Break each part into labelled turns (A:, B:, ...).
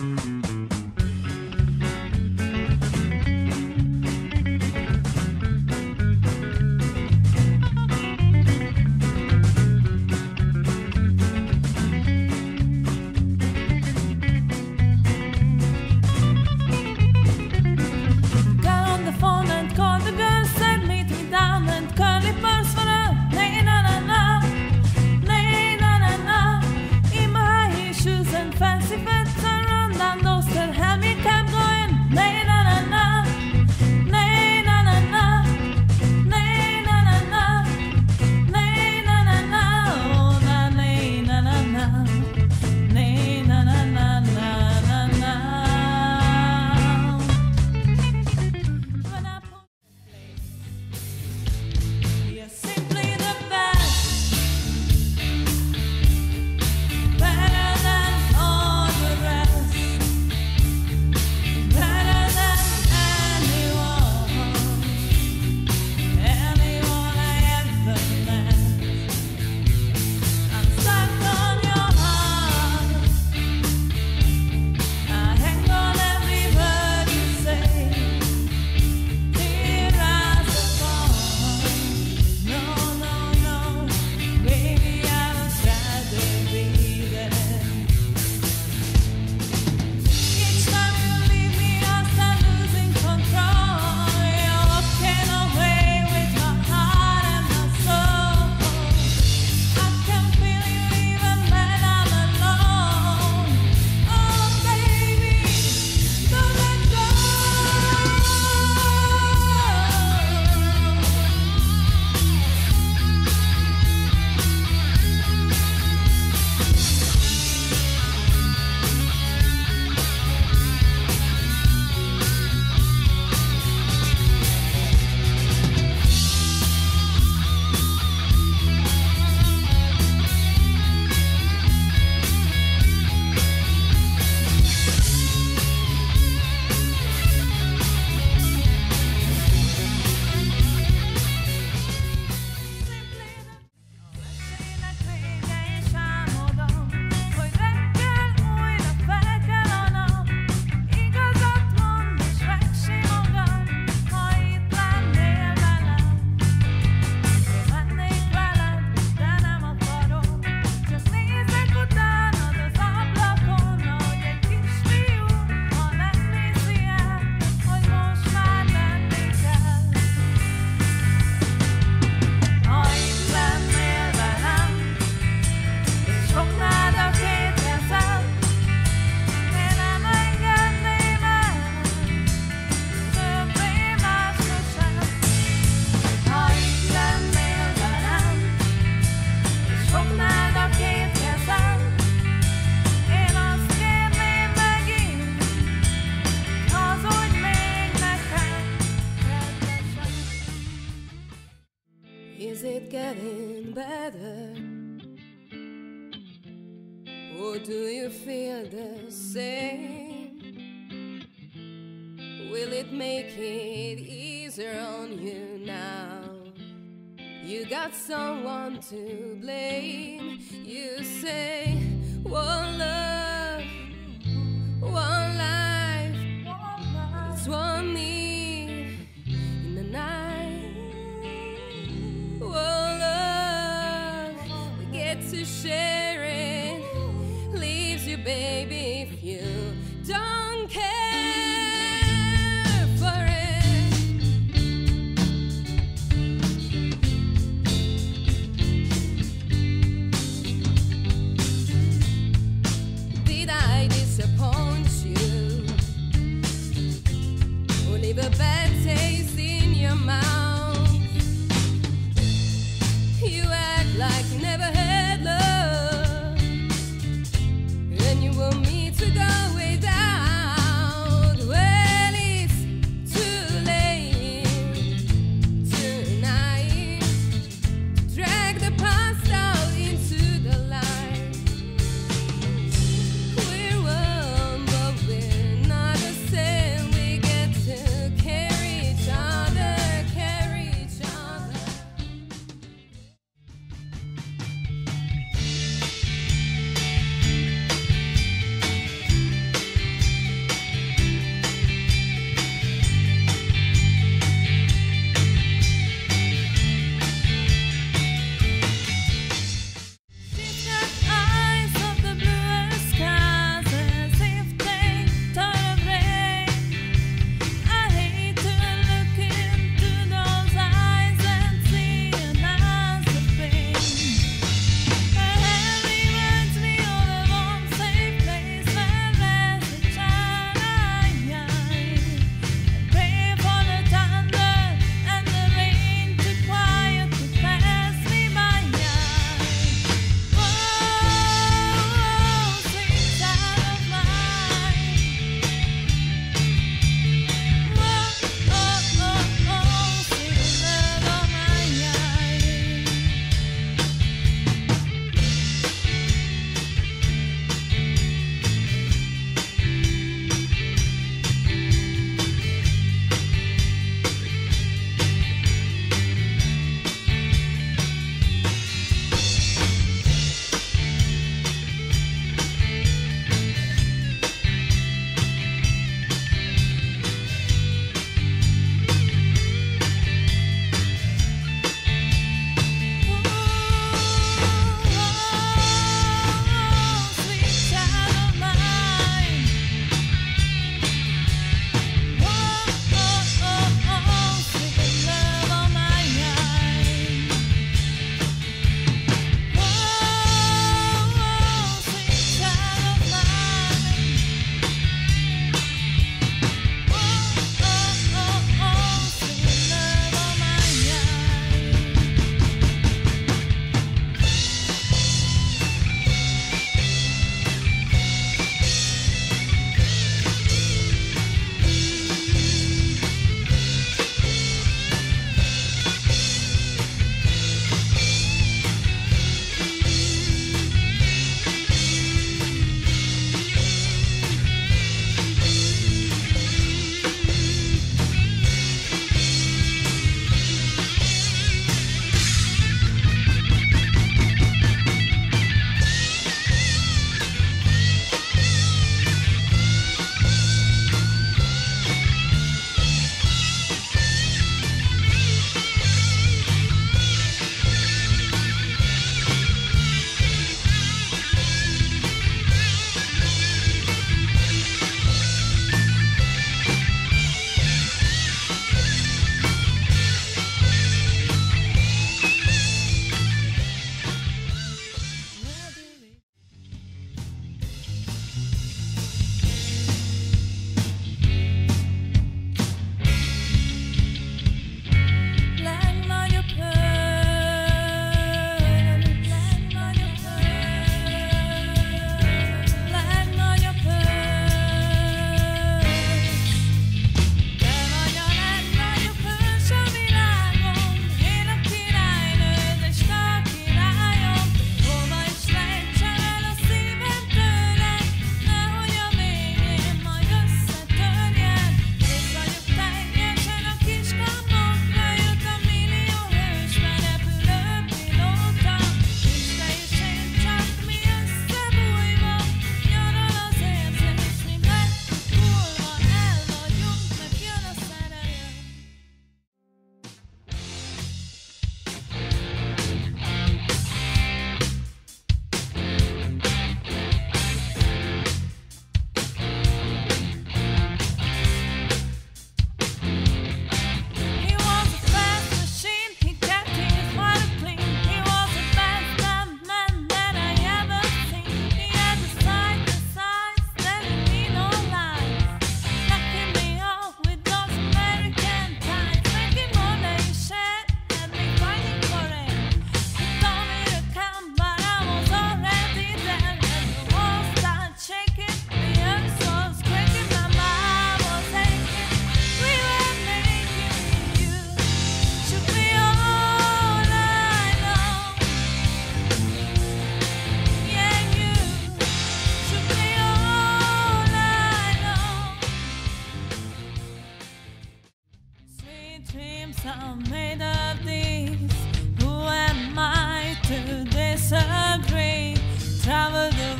A: Is same? Will it make it easier on you now? You got someone to blame. You say, one love, one life, it's one need in the night. One love, we get to share Or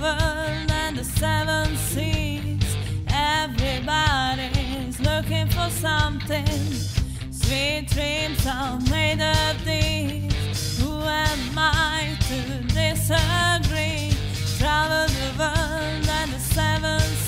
A: world and the seven seas. Everybody's looking for something. Sweet dreams are made of these. Who am I to disagree? Travel the world and the seven seas.